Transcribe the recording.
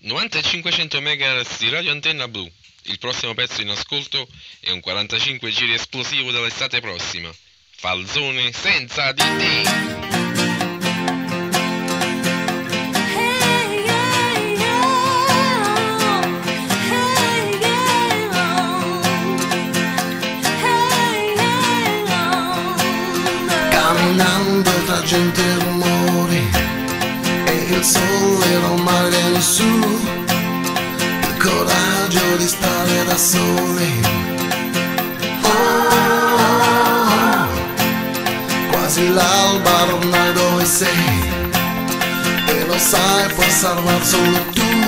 9500 MHz di Radio Antenna Blu. Il prossimo pezzo in ascolto è un 45 giri esplosivo dell'estate prossima. Falzone senza di te. Gente rumori E il sole non mare su Il coraggio di stare da soli oh. Quasi l'alba ormai dove sei E lo sai puoi salvar solo tu